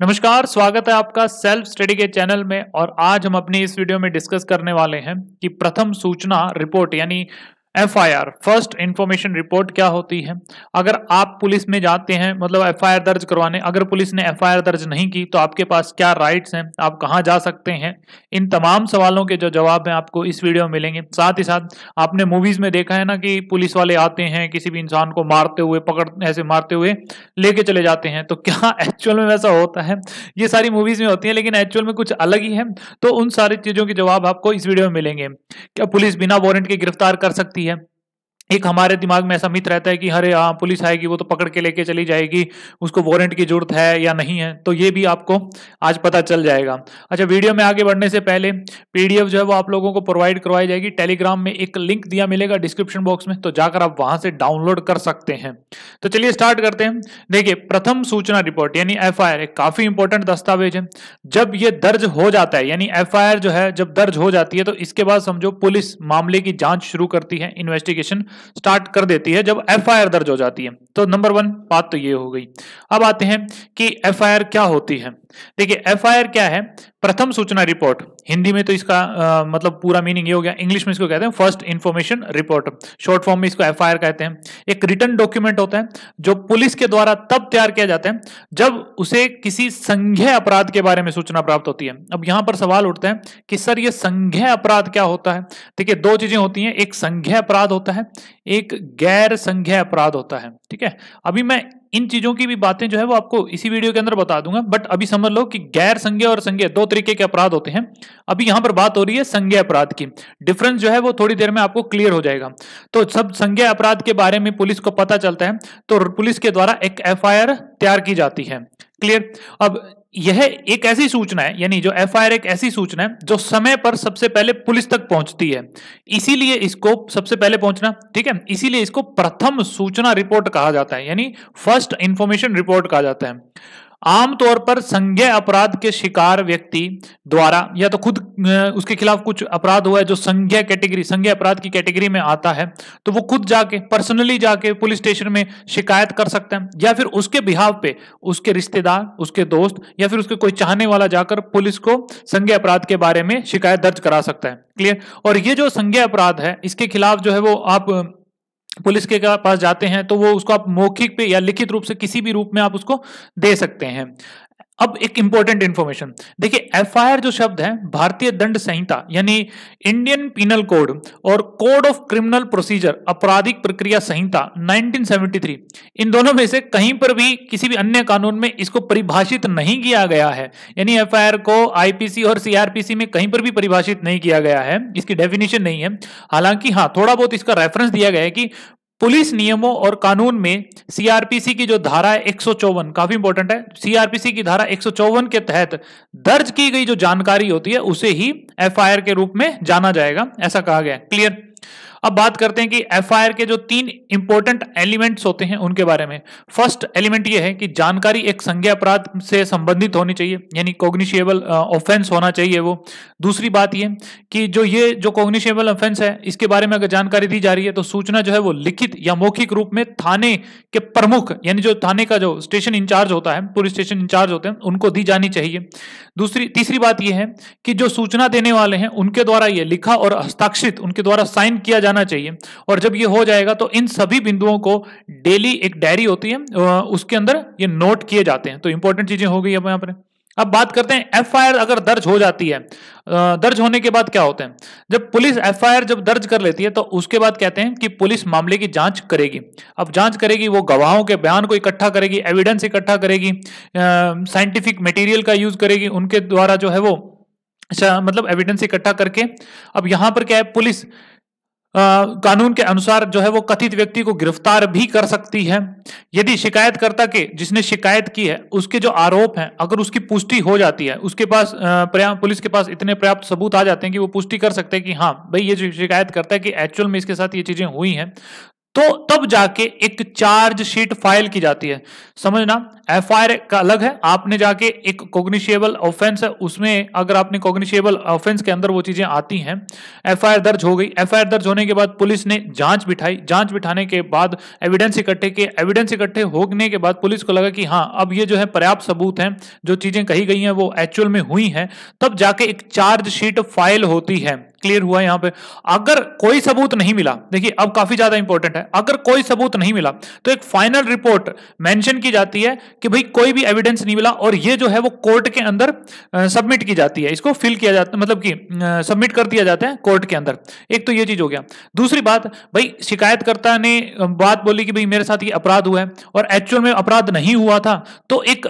नमस्कार, स्वागत है आपका सेल्फ स्टडी के चैनल में और आज हम अपनी इस वीडियो में डिस्कस करने वाले हैं कि प्रथम सूचना रिपोर्ट, यानी F I R first information report क्या होती है? अगर आप पुलिस में जाते हैं मतलब एफ़ आई आर दर्ज करवाने, अगर पुलिस ने एफ़ आई आर दर्ज नहीं की तो आपके पास क्या राइट्स हैं? आप कहाँ जा सकते हैं? इन तमाम सवालों के जो जवाब हैं आपको इस वीडियो में मिलेंगे। साथ ही साथ, आपने मूवीज़ में देखा है ना कि पुलिस वाले आते हैं, किसी भी इंसान को मारते हुए, पकड़, ऐसे मारते हुए लेके चले जाते हैं। तो क्या एक्चुअल में वैसा होता है? ये सारी मूवीज़ में होती है, लेकिन एक्चुअल में कुछ अलग ही है। तो उन सारी चीज़ों के जवाब आपको इस वीडियो में मिलेंगे। क्या पुलिस बिना वारंट के गिरफ़्तार कर सकती है एक हमारे दिमाग में ऐसा मित रहता है कि, अरे हाँ पुलिस आएगी, वो तो पकड़ के लेके चली जाएगी, उसको वारंट की ज़रूरत है या नहीं है? तो ये भी आपको आज पता चल जाएगा। अच्छा वीडियो में आगे बढ़ने से पहले पीडीएफ जो है वो आप लोगों को प्रोवाइड करवाई जाएगी। टेलीग्राम में एक लिंक दिया मिलेगा डिस्क्रिप्शन बॉक्स में तो जाकर आप वहाँ से डाउनलोड कर सकते हैं। तो चलिए स्टार्ट करते हैं। देखिए, प्रथम सूचना रिपोर्ट यानी एफआईआर एक काफ़ी इंपॉर्टेंट दस्तावेज़ है। जब ये दर्ज हो जाता है, यानी एफआईआर जो है, जब दर्ज हो जाती है तो इसके बाद समझो पुलिस मामले की जाँच शुरू करती है इन्वेस्टिगेशन स्टार्ट कर देती है जब एफआईआर दर्ज हो जाती है। तो नंबर वन बात तो ये हो गई। अब आते हैं कि एफआईआर क्या होती है? देखिए एफ़ क्या है? प्रथम सूचना रिपोर्ट। हिंदी में तो इसका आ, मतलब पूरा मीनिंग ये हो गया। इंग्लिश में इसको कहते हैं first information report. Short form में इसको एफआईआर कहते हैं। एक रिटर्न डॉक्यूमेंट होता है जो पुलिस के द्वारा तब तैयार किया जाता है जब उसे किसी संघ्य अपराध के बारे में सूचना प्राप्त होती है। अब यहाँ पर सवाल उठता है कि सर ये संघ्य अपराध क्या होता है? देखिए दो चीज़ें होती हैं। एक संघ्य अपराध होता है एक गैर संघ्य अपराध होता है। ठीक है? अभी मैं इन चीज़ों की भी बातें जो है वो आपको इसी वीडियो के अंदर बता दूँगा। बट अभी समझ लो कि गैर संज्ञा और संज्ञा दो तरीके के अपराध होते हैं। अभी यहाँ पर बात हो रही है संज्ञा अपराध की। डिफरेंस जो है वो थोड़ी देर में आपको क्लियर हो जाएगा। तो सब संज्ञा अपराध के बारे में पुलिस को पता चलता है। तो पुलिस के द्वारा एक एफआईआर तैयार की जाती है। क्लियर अब यह एक ऐसी सूचना है, यानी जो एफआईआर एक ऐसी सूचना है, जो समय पर सबसे पहले पुलिस तक पहुँचती है। इसीलिए इसको सबसे पहले पहुँचना, ठीक है? इसीलिए इसको प्रथम सूचना रिपोर्ट कहा जाता है, यानी फ़र्स्ट इंफॉर्मेशन रिपोर्ट कहा जाता है। आमतौर पर संज्ञा अपराध के शिकार व्यक्ति द्वारा, या तो खुद उसके खिलाफ कुछ अपराध हुआ है जो संज्ञा कैटेगरी, संज्ञा अपराध की कैटेगरी में आता है तो वो खुद जाके, पर्सनली जाके पुलिस स्टेशन में शिकायत कर सकते हैं, या फिर उसके बिहाव पे, उसके रिश्तेदार, उसके दोस्त, या फिर उसके कोई चाहने वाला जाकर पुलिस को संज्ञा अपराध के बारे में शिकायत दर्ज करा सकता है, क्लियर? और ये जो संज्ञा अपराध है, इसके खिलाफ जो है वो आप पुलिस के पास जाते हैं तो वो उसको आप मौखिक पे या लिखित रूप से किसी भी रूप में आप उसको दे सकते हैं। अब एक इंपॉर्टेंट इंफॉर्मेशन देखिए एफआईआर जो शब्द है, भारतीय दंड संहिता, यानी इंडियन पिनल कोड और कोड ऑफ़ क्रिमिनल प्रोसीजर आपराधिक प्रक्रिया संहिता 1973 इन दोनों में से कहीं पर भी किसी भी अन्य कानून में इसको परिभाषित नहीं किया गया है. यानी एफआईआर को आईपीसी और सीआरपीसी में कहीं पर भी परिभाषित नहीं किया गया है. इसकी डेफिनेशन नहीं है. हालाँकि हाँ थोड़ा बहुत इसका रेफरेंस दिया गया है कि पुलिस नियमों और कानून में सीआरपीसी की जो धारा है एक सौ चौवन, काफ़ी इंपॉर्टेंट है सीआरपीसी की धारा एक सौ चौवन के तहत दर्ज की गई जो जानकारी होती है, उसे ही एफआईआर के रूप में जाना जाएगा, ऐसा कहा गया क्लियर अब बात करते हैं कि एफआईआर के जो तीन इंपॉर्टेंट एलिमेंट्स होते हैं उनके बारे में। फ़र्स्ट एलिमेंट ये है कि जानकारी एक संज्ञा अपराध से संबंधित होनी चाहिए, यानी कोग्निशियबल ऑफेंस होना चाहिए वो। दूसरी बात ये कि जो ये जो कोग्निशियबल ऑफेंस है, इसके बारे में अगर जानकारी दी जा रही है तो सूचना जो है वो लिखित या मौखिक रूप में थाने के प्रमुख, यानी जो थाने का जो स्टेशन इंचार्ज होता है पुलिस स्टेशन इंचार्ज होते हैं, उनको दी जानी चाहिए। दूसरी, तीसरी बात यह है कि जो सूचना देने वाले हैं, उनके द्वारा ये लिखा और हस्ताक्षरित, उनके द्वारा साइन किया जाना जाना चाहिए। और जब ये हो जाएगा तो इन सभी बिंदुओं को डेली एक डायरी होती है उसके अंदर ये नोट किए जाते हैं। तो इंपॉर्टेंट चीज़ें हो गई अब यहाँ पर। अब बात करते हैं एफआईआर अगर दर्ज हो जाती है दर्ज होने के बाद क्या होता है? जब पुलिस एफआईआर जब दर्ज कर लेती है तो उसके बाद कहते हैं कि पुलिस मामले की जाँच करेगी। अब जाँच करेगी, वो गवाहों के बयान को इकट्ठा करेगी एविडेंस इकट्ठा करेगी साइंटिफिक मटेरियल का यूज़ करेगी, उनके द्वारा जो है वो अच्छा मतलब एविडेंस इकट्ठा करके। अब यहाँ पर क्या है, पुलिस कानून के अनुसार जो है वो कथित व्यक्ति को गिरफ़्तार भी कर सकती है। यदि शिकायतकर्ता के, जिसने शिकायत की है, उसके जो आरोप हैं, अगर उसकी पुष्टि हो जाती है, उसके पास पुलिस के पास इतने पर्याप्त सबूत आ जाते हैं कि वो पुष्टि कर सकते हैं कि हाँ भाई ये जो शिकायत करता है कि एक्चुअल में इसके साथ ये चीज़ें हुई हैं तो तब जाके एक चार्ज शीट फ़ाइल की जाती है। समझना? एफआईआर का अलग है। आपने जाके एक कोग्निशियबल ऑफेंस है, उसमें अगर आपने कोग्निशियबल ऑफेंस के अंदर वो चीज़ें आती हैं एफआईआर दर्ज हो गई। एफआईआर दर्ज होने के बाद पुलिस ने जाँच बिठाई। जाँच बिठाने के बाद एविडेंस इकट्ठे किए। एविडेंस इकट्ठे होने के बाद पुलिस को लगा कि हाँ अब ये जो है पर्याप्त सबूत हैं, जो चीज़ें कही गई हैं, वो एक्चुअल में हुई हैं। तब जाके एक चार्ज शीट फ़ाइल होती है। क्लियर हुआ यहाँ पे। अगर कोई सबूत नहीं मिला, देखिए अब काफ़ी ज़्यादा इंपॉर्टेंट है, अगर कोई सबूत नहीं मिला तो एक फाइनल रिपोर्ट मेंशन की जाती है कि भाई कोई भी एविडेंस नहीं मिला और ये जो है वो कोर्ट के अंदर सबमिट की जाती है। इसको फिल किया जाता मतलब कि सबमिट कर दिया जाता है कोर्ट के अंदर। एक तो ये चीज़ हो गया। दूसरी बात, भाई शिकायतकर्ता ने बात बोली कि भाई मेरे साथ ये अपराध हुआ है और एक्चुअल में अपराध नहीं हुआ था तो एक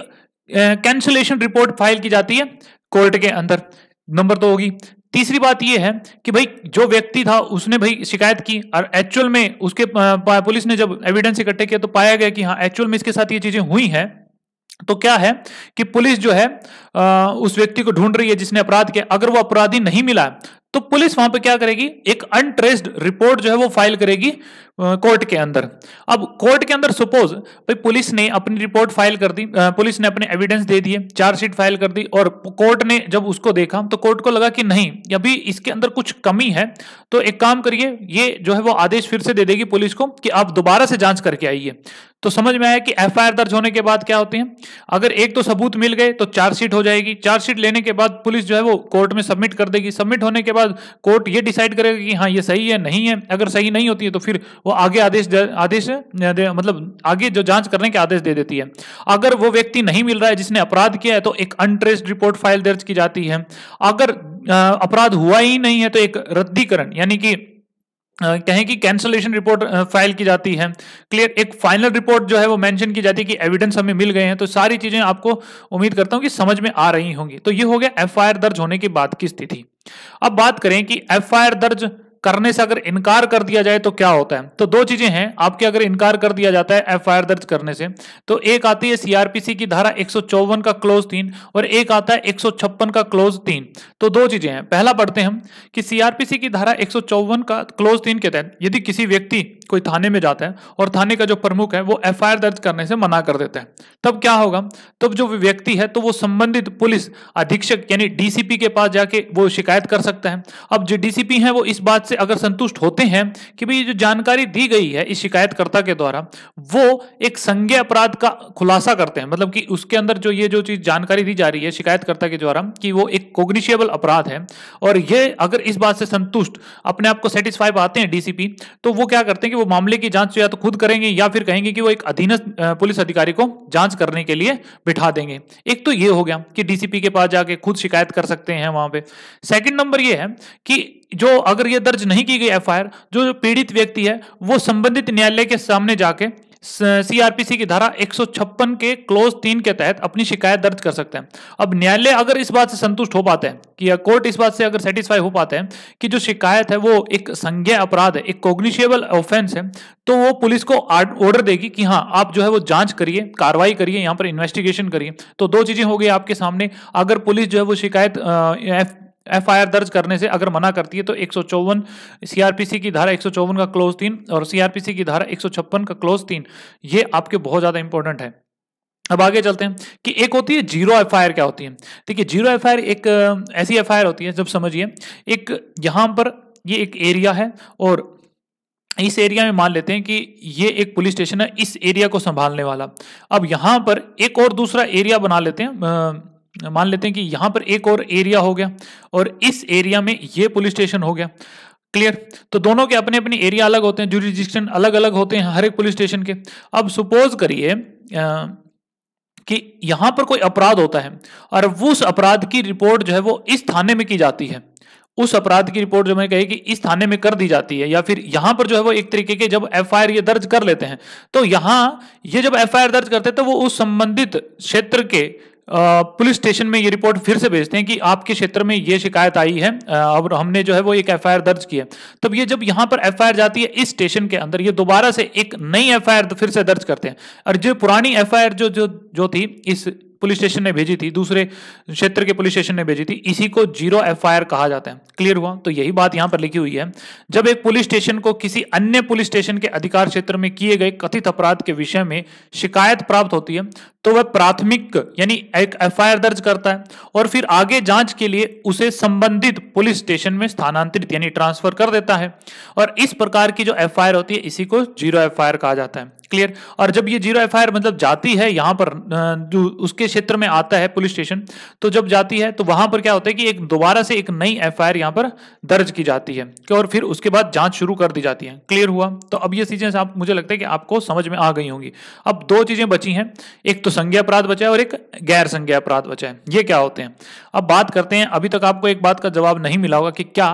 कैंसलेशन रिपोर्ट फ़ाइल की जाती है कोर्ट के अंदर। नंबर तो होगी तीसरी बात यह है कि भाई जो व्यक्ति था उसने भाई शिकायत की और एक्चुअल में उसके पुलिस ने जब एविडेंस इकट्ठे किया तो पाया गया कि हाँ एक्चुअल में इसके साथ ये चीज़ें हुई हैं। तो क्या है कि पुलिस जो है आ, उस व्यक्ति को ढूंढ रही है जिसने अपराध किया। अगर वो अपराधी नहीं मिला तो पुलिस वहाँ पे क्या करेगी? एक अनट्रेस्ड रिपोर्ट जो है वो फ़ाइल करेगी कोर्ट के अंदर। अब कोर्ट के अंदर सपोज़ भाई पुलिस ने अपनी रिपोर्ट फ़ाइल कर दी पुलिस ने अपने एविडेंस दे दिए चार्जशीट फ़ाइल कर दी, और कोर्ट ने जब उसको देखा तो कोर्ट को लगा कि नहीं अभी इसके अंदर कुछ कमी है तो एक काम करिए, ये जो है वो आदेश फिर से दे देगी पुलिस को कि आप दोबारा से जाँच करके आइए। तो समझ में आया कि एफआईआर दर्ज होने के बाद क्या होते हैं? अगर एक तो सबूत मिल गए तो चार्जशीट हो जाएगी। चार्जशीट लेने के बाद पुलिस जो है वो कोर्ट में सबमिट कर देगी। सबमिट होने के बाद कोर्ट ये डिसाइड करेगा कि हाँ ये सही है, नहीं है। अगर सही नहीं होती है तो फिर वो आगे आदेश आदेश मतलब आगे जो जाँच करने के आदेश दे देती है। अगर वो व्यक्ति नहीं मिल रहा है, जिसने अपराध किया है तो एक अनट्रेस्ड रिपोर्ट फ़ाइल दर्ज की जाती है। अगर अपराध हुआ ही नहीं है तो एक रद्दीकरण, यानी कि कहें कि कैंसलेशन रिपोर्ट फ़ाइल की जाती है। क्लियर एक फाइनल रिपोर्ट जो है, वो मेंशन की जाती है कि एविडेंस हमें मिल गए हैं। तो सारी चीज़ें आपको उम्मीद करता हूँ कि समझ में आ रही होंगी। तो ये हो गया एफआईआर दर्ज होने की बात की स्थिति। अब बात करें कि एफआईआर दर्ज करने से अगर इनकार कर दिया जाए तो क्या होता है? तो दो चीज़ें हैं। आपके अगर इनकार कर दिया जाता है एफआईआर दर्ज करने से तो एक आती है सीआरपीसी की धारा एक सौ चौवन का क्लोज तीन और एक आता है एक सौ छप्पन का क्लोज तीन। तो दो चीज़ें हैं। पहला पढ़ते हैं हम कि सीआरपीसी की धारा एक सौ चौवन का क्लोज तीन के तहत यदि किसी व्यक्ति कोई थाने में जाता है और थाने का जो प्रमुख है वो एफआईआर दर्ज करने से मना कर देता है। तब क्या होगा? तब जो व्यक्ति है तो वो संबंधित पुलिस अधीक्षक यानी डीसीपी के पास जाके वो शिकायत कर सकता है। अब जो डीसीपी है, वो इस बात से अगर संतुष्ट होते हैं कि भाई जो जानकारी दी गई है इस शिकायतकर्ता के द्वारा, वो एक संज्ञा अपराध का खुलासा करते हैं। मतलब कि उसके अंदर जो ये जो चीज़ जानकारी दी जा रही है शिकायतकर्ता के द्वारा कि वो एक कोग्निशियबल अपराध है। और ये अगर इस बात से संतुष्ट, अपने आप को सेटिस्फाई पाते हैं डीसीपी तो वो क्या करते हैं कि वो मामले की जाँच या तो खुद करेंगे या फिर कहेंगे कि वो एक अधीनस्थ पुलिस अधिकारी को जाँच करने के लिए बिठा देंगे। एक तो ये हो गया कि डीसीपी के पास जाके खुद शिकायत कर सकते हैं वहाँ पे। सेकंड नंबर ये है कि जो अगर ये दर्ज नहीं की गई एफआईआर, जो पीड़ित व्यक्ति है, वो संबंधित न्यायालय के सामने जाके सीआरपीसी की धारा 156 के क्लोज तीन के तहत अपनी शिकायत दर्ज कर सकते हैं। अब न्यायालय अगर इस बात से संतुष्ट हो पाते हैं कि, या कोर्ट इस बात से अगर सेटिस्फाई हो पाते हैं कि जो शिकायत है वो एक संज्ञा अपराध है, एक कोग्निशियबल ऑफेंस है तो वो पुलिस को ऑर्डर देगी कि हाँ आप जो है वो जाँच करिए, कार्रवाई करिए, यहाँ पर इन्वेस्टिगेशन करिए। तो दो चीज़ें हो गई आपके सामने। अगर पुलिस जो है वो शिकायत एफआईआर दर्ज करने से अगर मना करती है तो एक सौ चौवन, सीआरपीसी की धारा एक सौ चौवन का क्लोज तीन और सीआरपीसी की धारा एक सौ छप्पन का क्लोज तीन। ये आपके बहुत ज़्यादा इंपॉर्टेंट है। अब आगे चलते हैं कि एक होती है, ज़ीरो एफआईआर क्या होती है? देखिए, ज़ीरो एफआईआर एक ऐसी एफआईआर होती है, जब समझिए, एक यहाँ पर ये एक एरिया है और इस एरिया में मान लेते हैं कि ये एक पुलिस स्टेशन है, इस एरिया को संभालने वाला। अब यहाँ पर एक और दूसरा एरिया बना लेते हैं मान लेते हैं कि यहाँ पर एक और एरिया हो गया और इस एरिया में ये पुलिस स्टेशन हो गया। क्लियर तो दोनों के अपने अपने एरिया अलग होते हैं जुरिस्डिक्शन अलग अलग होते हैं हर एक पुलिस स्टेशन के। अब सुपोज करिए कि यहाँ पर कोई अपराध होता है और उस अपराध की रिपोर्ट जो है वो इस थाने में की जाती है। उस अपराध की रिपोर्ट जो मैं कही कि इस थाने में कर दी जाती है या फिर यहाँ पर जो है वो एक तरीके के जब एफआईआर ये दर्ज कर लेते हैं तो यहाँ ये जब एफआईआर दर्ज करते हैं तो वो उस संबंधित क्षेत्र के पुलिस स्टेशन में ये रिपोर्ट फिर से भेजते हैं कि आपके क्षेत्र में ये शिकायत आई है और हमने जो है वो एक एफआईआर दर्ज की है। तब ये जब यहाँ पर एफआईआर जाती है इस स्टेशन के अंदर, ये दोबारा से एक नई एफआईआर फिर से दर्ज करते हैं। और जो पुरानी एफआईआर जो जो जो थी, इस पुलिस स्टेशन ने भेजी थी, दूसरे क्षेत्र के पुलिस स्टेशन ने भेजी थी, इसी को ज़ीरो एफआईआर कहा जाता है। क्लियर हुआ? तो यही बात यहाँ पर लिखी हुई है। जब एक पुलिस स्टेशन को किसी अन्य पुलिस स्टेशन के अधिकार क्षेत्र में किए गए कथित अपराध के विषय में शिकायत प्राप्त होती है तो वह प्राथमिक, यानी एक एफआईआर दर्ज करता है और फिर आगे जाँच के लिए उसे संबंधित पुलिस स्टेशन में स्थानांतरित, यानी ट्रांसफ़र कर देता है। और इस प्रकार की जो एफआईआर होती है, इसी को ज़ीरो एफआईआर कहा जाता है। क्लियर। और जब ये ज़ीरो एफआईआर मतलब जाती है यहाँ पर जो उसके क्षेत्र में आता है पुलिस स्टेशन तो जब जाती है तो वहाँ पर क्या होता है कि एक दोबारा से एक नई एफआईआर यहाँ पर दर्ज की जाती है और फिर उसके बाद जाँच शुरू कर दी जाती है। क्लियर हुआ? तो अब ये चीज़ें आप मुझे लगता है कि आपको समझ में आ गई होंगी। अब दो चीज़ें बची हैं। एक तो संज्ञा अपराध बचा है और एक गैर संज्ञा अपराध बचा है। ये क्या होते हैं? अब बात करते हैं, अभी तक आपको एक बात का जवाब नहीं मिला होगा कि क्या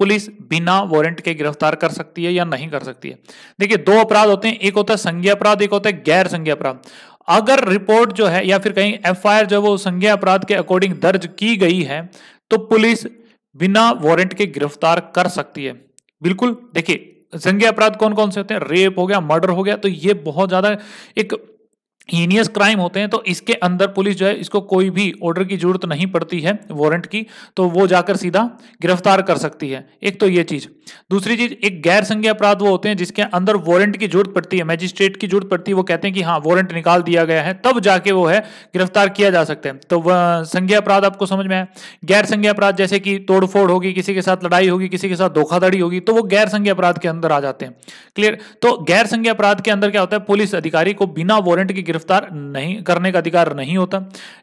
पुलिस बिना वारंट के गिरफ़्तार कर सकती है या नहीं कर सकती है? देखिए, दो अपराध होते हैं। एक होता है संज्ञा अपराध, एक होता है गैर संज्ञा अपराध। अगर रिपोर्ट जो है या फिर कहीं एफआईआर जो वो संज्ञा अपराध के अकॉर्डिंग दर्ज की गई है तो पुलिस बिना वारंट के गिरफ़्तार कर सकती है। बिल्कुल, देखिए, संज्ञा अपराध कौन कौन से होते हैं? रेप हो गया, मर्डर हो गया तो ये बहुत ज़्यादा एक हीनियस क्राइम होते हैं तो इसके अंदर पुलिस जो है, इसको कोई भी ऑर्डर की ज़रूरत नहीं पड़ती है वारंट की तो वो जाकर सीधा गिरफ़्तार कर सकती है। एक तो ये चीज़। दूसरी चीज़, एक गैर संज्ञा अपराध वो होते हैं, जिसके अंदर वारंट की ज़रूरत पड़ती है मैजिस्ट्रेट की ज़रूरत पड़ती है, वो कहते हैं कि हाँ वारंट निकाल दिया गया है, तब जाके वो है, गिरफ़्तार किया जा सकता है। तो संज्ञा अपराध आपको समझ में आया? गैर संज्ञा अपराध, जैसे कि तोड़फोड़ होगी, किसी के साथ लड़ाई होगी, किसी के साथ धोखाधड़ी होगी तो वो गैर संज्ञा अपराध के अंदर आ जाते हैं। क्लियर तो गैर संज्ञा अपराध के अंदर क्या होता है? पुलिस अधिकारी को बिना वारंट की गिरफ़्तार नहीं, करने का अधिकार नहीं होता।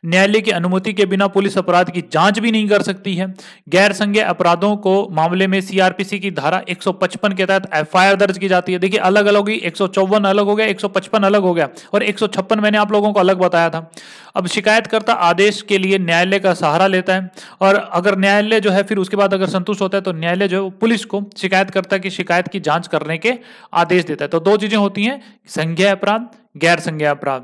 न्यायालय की अनुमति के बिना पुलिस अपराध की जाँच भी नहीं कर सकती है। गैर संज्ञ अपराधों को मामले में सीआरपीसी की धारा 155 के तहत एफआईआर दर्ज की जाती है। देखिए, अलग अलग होगी, एक अलग हो गया 155 अलग हो गया और एक सौ छप्पन मैंने आप लोगों को अलग बताया था। अब शिकायतकर्ता आदेश के लिए न्यायालय का सहारा लेता है और अगर न्यायालय जो है, फिर उसके बाद अगर संतुष्ट होता है तो न्यायालय जो है, पुलिस को शिकायतकर्ता की शिकायत की जाँच करने के आदेश देता है। तो दो चीज़ें होती हैं, संज्ञा अपराध गैर संज्ञा अपराध।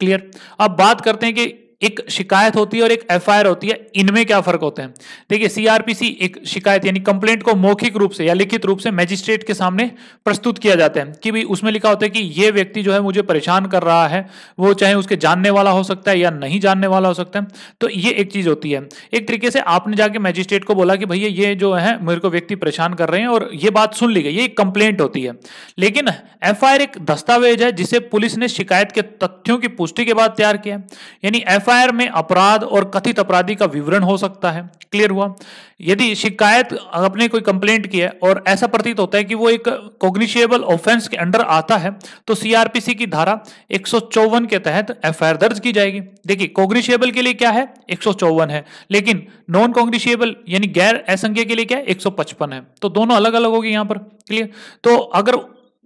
क्लियर अब बात करते हैं कि एक शिकायत होती है और एक एफआईआर होती है, इनमें क्या फ़र्क होते हैं? देखिए, सीआरपीसी एक शिकायत यानी कंप्लेंट को मौखिक रूप से या लिखित रूप से मैजिस्ट्रेट के सामने प्रस्तुत किया जाता है कि भाई उसमें लिखा होता है कि ये व्यक्ति जो है मुझे परेशान कर रहा है, वो चाहे उसके जानने वाला हो सकता है या नहीं जानने वाला हो सकता है। तो ये एक चीज़ होती है। एक तरीके से आपने जाके मैजिस्ट्रेट को बोला कि भैया ये जो है, मेरे को व्यक्ति परेशान कर रहे हैं और ये बात सुन ली गई, ये एक कंप्लेंट होती है। लेकिन एफआईआर एक दस्तावेज़ है जिसे पुलिस ने शिकायत के तथ्यों की पुष्टि के बाद तैयार किया यानी एफ़ एफआईआर में अपराध और कथित अपराधी का विवरण हो सकता है। क्लियर हुआ? यदि शिकायत अपने कोई कंप्लेंट की है और ऐसा प्रतीत होता है कि वो एक कोग्निशियबल ऑफेंस के अंडर आता है तो सीआरपीसी की धारा एक सौ चौवन के तहत एफआईआर दर्ज की जाएगी। देखिए कोग्निशियबल के लिए क्या है? एक सौ चौवन है। लेकिन नॉन कोग्निशियबल यानी गैर असंख्य के लिए क्या है? एक सौ पचपन है। तो दोनों अलग अलग होगी यहाँ पर। क्लियर तो अगर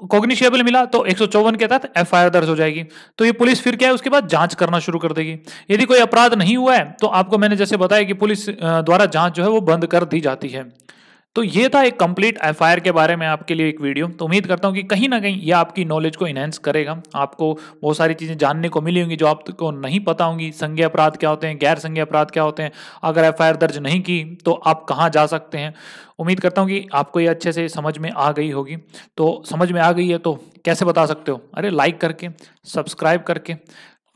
कॉग्निशियबल मिला तो एक सौ चौवन के तहत एफआईआर दर्ज हो जाएगी। तो ये पुलिस फिर क्या है, उसके बाद जाँच करना शुरू कर देगी। यदि कोई अपराध नहीं हुआ है तो आपको मैंने जैसे बताया कि पुलिस द्वारा जाँच जो है वो बंद कर दी जाती है। तो ये था एक कंप्लीट एफआईआर के बारे में आपके लिए एक वीडियो तो उम्मीद करता हूँ कि कहीं ना कहीं ये आपकी नॉलेज को इनहेंस करेगा। आपको बहुत सारी चीज़ें जानने को मिली होंगी जो आपको नहीं पता होंगी। संज्ञा अपराध क्या होते हैं, गैर संज्ञा अपराध क्या होते हैं। अगर एफआईआर दर्ज नहीं की तो आप कहाँ जा सकते हैं? उम्मीद करता हूँ कि आपको ये अच्छे से समझ में आ गई होगी। तो समझ में आ गई है तो कैसे बता सकते हो? अरे लाइक करके सब्सक्राइब करके।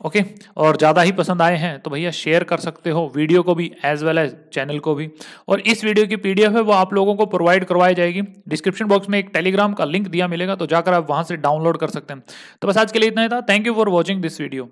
ओके okay, और ज़्यादा ही पसंद आए हैं तो भैया शेयर कर सकते हो वीडियो को भी एज वेल एज चैनल को भी। और इस वीडियो की पीडीएफ है वो आप लोगों को प्रोवाइड करवाई जाएगी। डिस्क्रिप्शन बॉक्स में एक टेलीग्राम का लिंक दिया मिलेगा तो जाकर आप वहाँ से डाउनलोड कर सकते हैं। तो बस आज के लिए इतना ही था। Thank you for watching this video